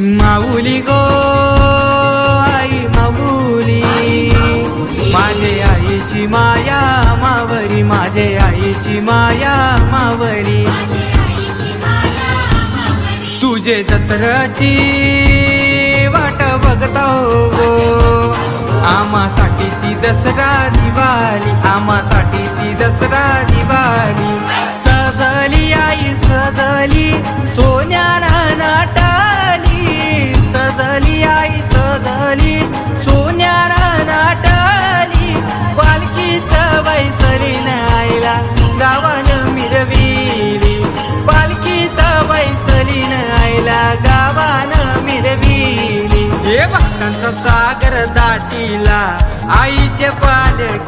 माऊली गो आई माऊली. माझे आईची माया मावरी माझे आईची माया मावरी. तुझे जत्रची वाट बघता हो गो. आमासाठी ती दसरा दिवाळी आमासाठी ती दसरा दिवाळी सजली आई सजली सोन्या सजली सोन्यानं नाटाली पालखीत बैसली आईला गावानं मिरविली. पालखीत बैसली आईला गावानं मिरविली. हे भक्तांचा सागर दाटीला आईचे पालकीला